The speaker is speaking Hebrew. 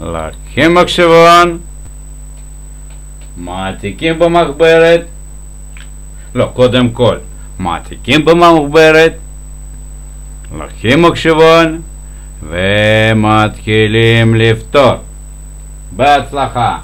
לוקחים מחשבון, מעתיקים במחברת, לא, קודם כל, מעתיקים במחברת, לוקחים מחשבון ומתחילים לפתור. בהצלחה.